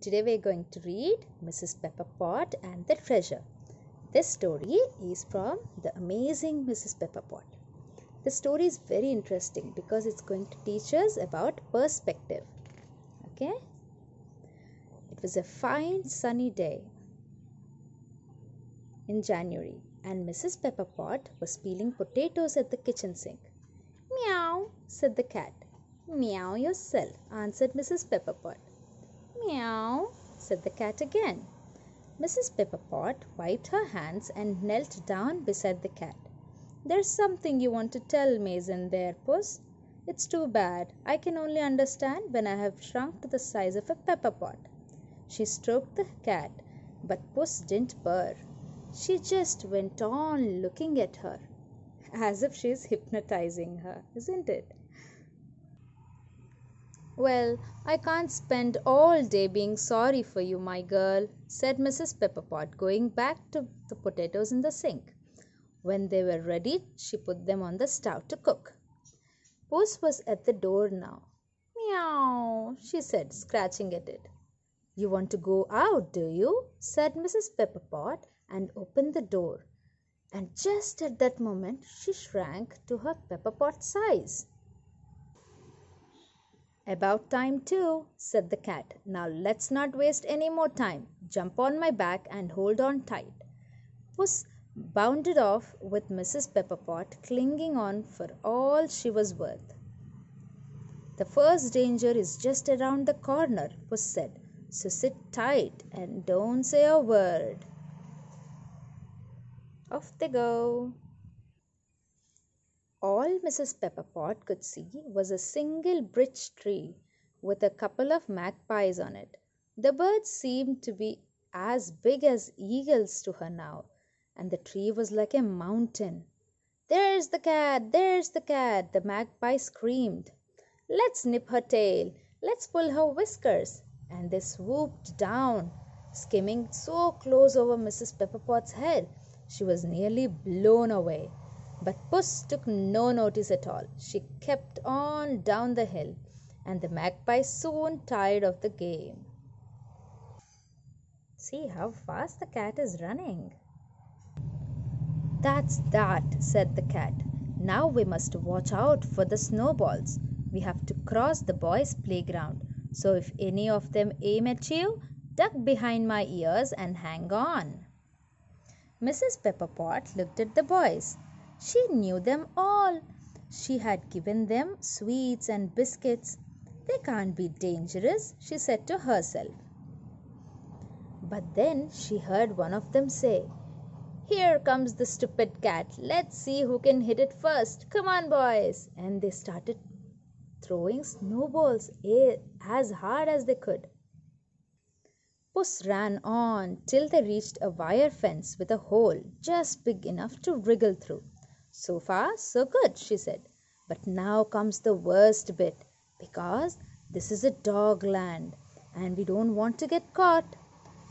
Today we are going to read Mrs. Pepper Pot and the Treasure. This story is from the amazing Mrs. Pepperpot. The story is very interesting because it's going to teach us about perspective. Okay? It was a fine sunny day in January and Mrs. Pepperpot was peeling potatoes at the kitchen sink. Meow, said the cat. Meow yourself, answered Mrs. Pepperpot. Meow, said the cat again. Mrs. Pepperpot wiped her hands and knelt down beside the cat. There's something you want to tell Mason there, Puss. It's too bad. I can only understand when I have shrunk to the size of a pepper pot. She stroked the cat, but Puss didn't purr. She just went on looking at her, as if she's hypnotizing her, isn't it? Well, I can't spend all day being sorry for you, my girl, said Mrs. Pepperpot, going back to the potatoes in the sink. When they were ready, she put them on the stove to cook. Puss was at the door now. Meow, she said, scratching at it. You want to go out, do you? said Mrs. Pepperpot and opened the door. And just at that moment, she shrank to her pepperpot size. About time too, said the cat. Now let's not waste any more time. Jump on my back and hold on tight. Puss bounded off with Mrs. Pepperpot clinging on for all she was worth. The first danger is just around the corner, Puss said. So sit tight and don't say a word. Off they go. All Mrs. Pepperpot could see was a single birch tree with a couple of magpies on it. The birds seemed to be as big as eagles to her now, and the tree was like a mountain. There's the cat! There's the cat! the magpie screamed. Let's nip her tail! Let's pull her whiskers! And they swooped down, skimming so close over Mrs. Pepperpot's head she was nearly blown away. But Puss took no notice at all. She kept on down the hill, and the magpie soon tired of the game. See how fast the cat is running. That's that, said the cat. Now we must watch out for the snowballs. We have to cross the boys' playground. So if any of them aim at you, duck behind my ears and hang on. Mrs. Pepperpot looked at the boys. She knew them all. She had given them sweets and biscuits. They can't be dangerous, she said to herself. But then she heard one of them say, Here comes the stupid cat. Let's see who can hit it first. Come on, boys. And they started throwing snowballs as hard as they could. Puss ran on till they reached a wire fence with a hole just big enough to wriggle through. So far, so good, she said. But now comes the worst bit because this is a dog land and we don't want to get caught.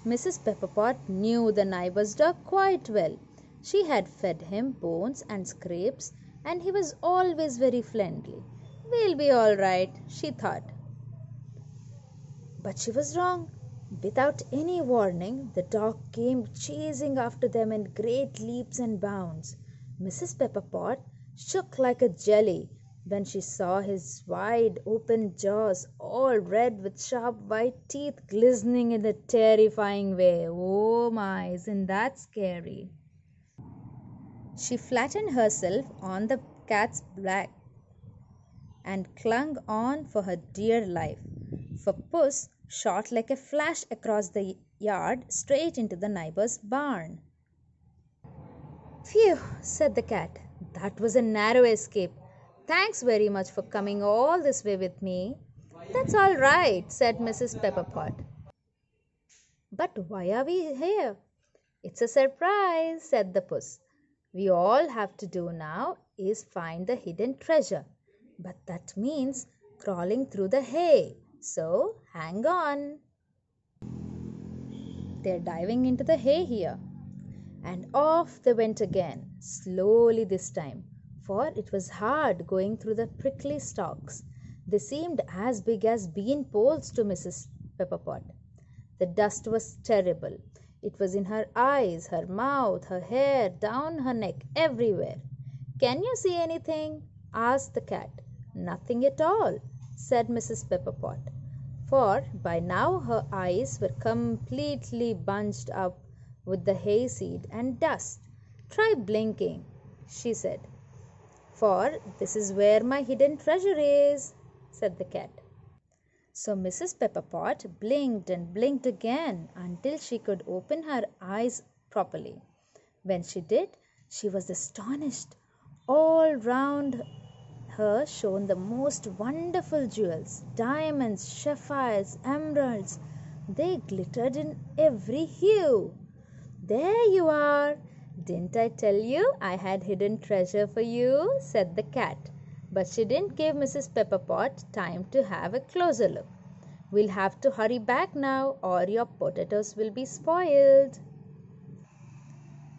Mrs. Pepperpot knew the neighbor's dog quite well. She had fed him bones and scrapes and he was always very friendly. We'll be all right, she thought. But she was wrong. Without any warning, the dog came chasing after them in great leaps and bounds. Mrs. Pepperpot shook like a jelly when she saw his wide open jaws, all red with sharp white teeth glistening in a terrifying way. Oh my, isn't that scary? She flattened herself on the cat's back and clung on for her dear life, for Puss shot like a flash across the yard straight into the neighbor's barn. Phew, said the cat. That was a narrow escape. Thanks very much for coming all this way with me. That's all right, said Mrs. Pepperpot. But why are we here? It's a surprise, said the puss. We all have to do now is find the hidden treasure. But that means crawling through the hay. So hang on. They're diving into the hay here and off they went again, slowly this time, for it was hard going through the prickly stalks. They seemed as big as bean poles to Mrs. Pepperpot. The dust was terrible. It was in her eyes, her mouth, her hair, down her neck, everywhere. Can you see anything? asked the cat. Nothing at all, said Mrs. Pepperpot, for by now her eyes were completely bunched up with the hayseed and dust. Try blinking, she said. For this is where my hidden treasure is, said the cat. So Mrs. Pepperpot blinked and blinked again until she could open her eyes properly. When she did, she was astonished. All round her shone the most wonderful jewels diamonds, sapphires, emeralds. They glittered in every hue. There you are! Didn't I tell you I had hidden treasure for you? said the cat. But she didn't give Mrs. Pepperpot time to have a closer look. We'll have to hurry back now or your potatoes will be spoiled.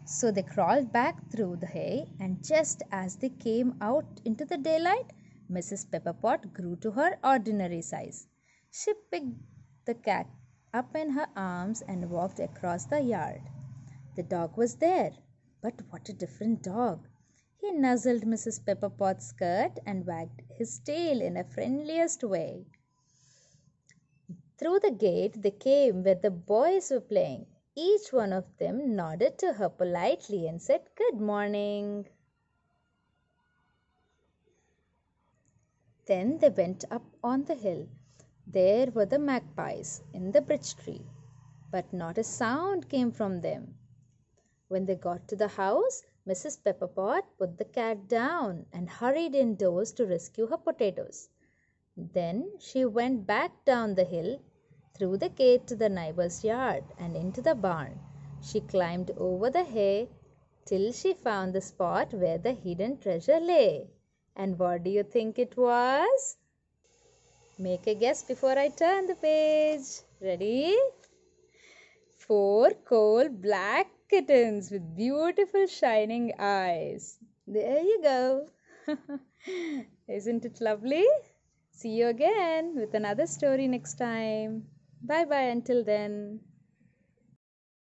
So they crawled back through the hay and just as they came out into the daylight, Mrs. Pepperpot grew to her ordinary size. She picked the cat up in her arms and walked across the yard. The dog was there, but what a different dog! He nuzzled Mrs. Pepperpot's skirt and wagged his tail in a friendliest way. Through the gate they came where the boys were playing. Each one of them nodded to her politely and said, Good morning. Then they went up on the hill. There were the magpies in the birch tree, but not a sound came from them. When they got to the house, Mrs. Pepperpot put the cat down and hurried indoors to rescue her potatoes. Then she went back down the hill, through the gate to the neighbor's yard, and into the barn. She climbed over the hay till she found the spot where the hidden treasure lay. And what do you think it was? Make a guess before I turn the page. Ready? Four coal black kittens with beautiful shining eyes. There you go. Isn't it lovely? See you again with another story next time. Bye bye until then.